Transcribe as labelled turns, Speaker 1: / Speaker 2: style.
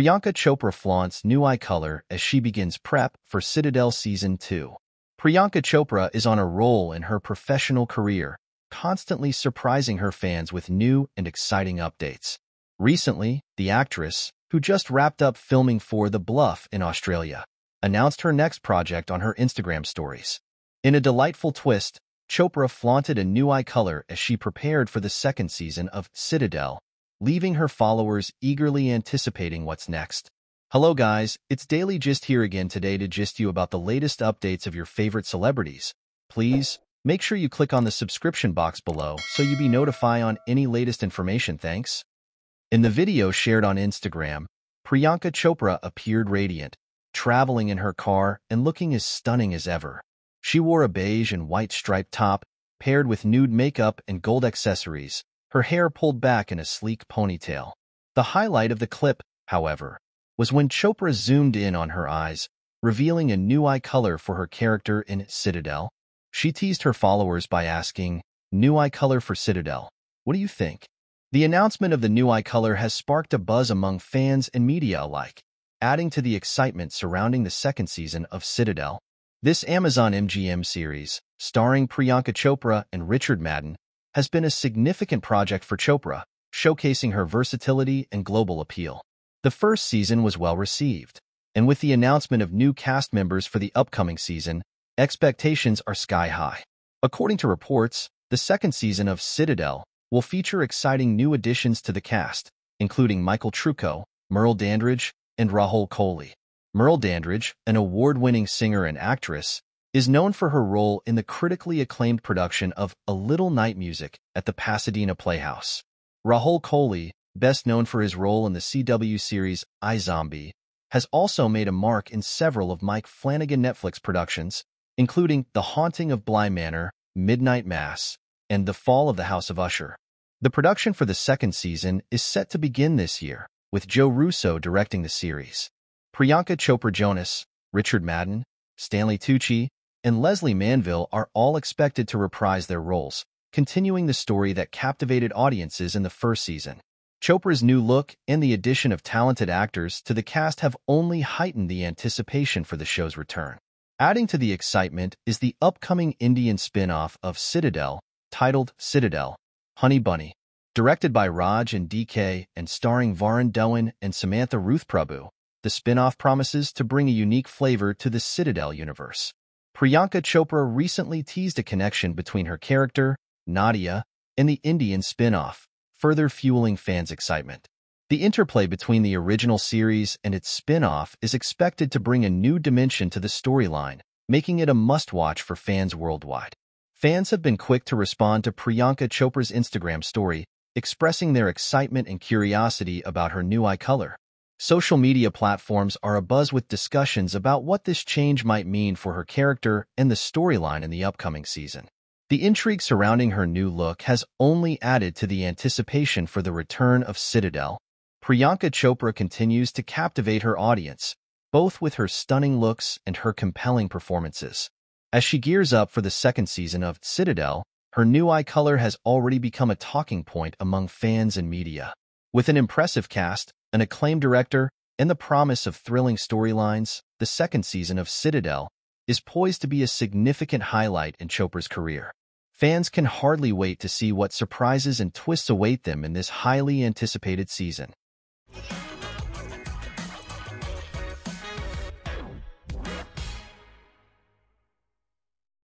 Speaker 1: Priyanka Chopra flaunts new eye color as she begins prep for Citadel Season 2. Priyanka Chopra is on a roll in her professional career, constantly surprising her fans with new and exciting updates. Recently, the actress, who just wrapped up filming for The Bluff in Australia, announced her next project on her Instagram stories. In a delightful twist, Chopra flaunted a new eye color as she prepared for the second season of Citadel, leaving her followers eagerly anticipating what's next. Hello guys, it's Daily Gist here again today to gist you about the latest updates of your favorite celebrities. Please, make sure you click on the subscription box below so you be notified on any latest information thanks. In the video shared on Instagram, Priyanka Chopra appeared radiant, traveling in her car and looking as stunning as ever. She wore a beige and white striped top, paired with nude makeup and gold accessories, her hair pulled back in a sleek ponytail. The highlight of the clip, however, was when Chopra zoomed in on her eyes, revealing a new eye color for her character in Citadel. She teased her followers by asking, New eye color for Citadel. What do you think? The announcement of the new eye color has sparked a buzz among fans and media alike, adding to the excitement surrounding the second season of Citadel. This Amazon MGM series, starring Priyanka Chopra and Richard Madden, has been a significant project for Chopra, showcasing her versatility and global appeal. The first season was well received, and with the announcement of new cast members for the upcoming season, expectations are sky high. According to reports, the second season of Citadel will feature exciting new additions to the cast, including Michael Trucco, Merle Dandridge, and Rahul Kohli. Merle Dandridge, an award-winning singer and actress, is known for her role in the critically acclaimed production of A Little Night Music at the Pasadena Playhouse. Rahul Kohli, best known for his role in the CW series iZombie, has also made a mark in several of Mike Flanagan Netflix productions, including The Haunting of Bly Manor, Midnight Mass, and The Fall of the House of Usher. The production for the second season is set to begin this year, with Joe Russo directing the series. Priyanka Chopra Jonas, Richard Madden, Stanley Tucci, and Lesley Manville are all expected to reprise their roles, continuing the story that captivated audiences in the first season. Chopra's new look and the addition of talented actors to the cast have only heightened the anticipation for the show's return. Adding to the excitement is the upcoming Indian spin-off of Citadel, titled Citadel, Honey Bunny. Directed by Raj and DK and starring Varun Dhawan and Samantha Ruth Prabhu, the spin-off promises to bring a unique flavor to the Citadel universe. Priyanka Chopra recently teased a connection between her character, Nadia, and the Indian spin-off, further fueling fans' excitement. The interplay between the original series and its spin-off is expected to bring a new dimension to the storyline, making it a must-watch for fans worldwide. Fans have been quick to respond to Priyanka Chopra's Instagram story, expressing their excitement and curiosity about her new eye color. Social media platforms are abuzz with discussions about what this change might mean for her character and the storyline in the upcoming season. The intrigue surrounding her new look has only added to the anticipation for the return of Citadel. Priyanka Chopra continues to captivate her audience, both with her stunning looks and her compelling performances. As she gears up for the second season of Citadel, her new eye color has already become a talking point among fans and media. With an impressive cast, an acclaimed director, and the promise of thrilling storylines, the second season of Citadel is poised to be a significant highlight in Chopra's career. Fans can hardly wait to see what surprises and twists await them in this highly anticipated season.